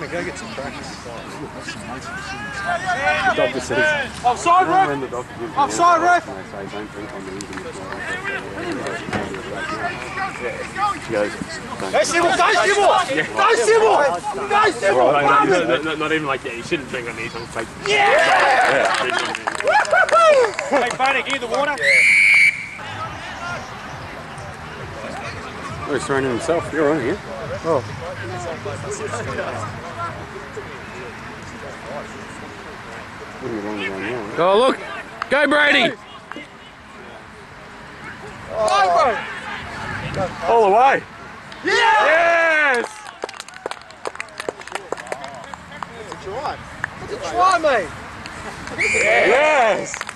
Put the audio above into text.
me go get some practice. The doctor says. Offside, ref! the doctor gives you Offside, ref! advice, don't drink on the evening before goes. Hey, Sybil, go, Sybil! Go, Sybil! Go, Sybil! Well, I Run! know, not, not, not even like, yeah, you shouldn't drink on these. I'm like, Yeah! drink on these. Hey, Barney, give the water. Oh, he's throwing it himself. You're on here. Oh, Wouldn't be long to go now. Go look. Go Brady. All the way. Yeah! Yes! It's a try, mate. Yes!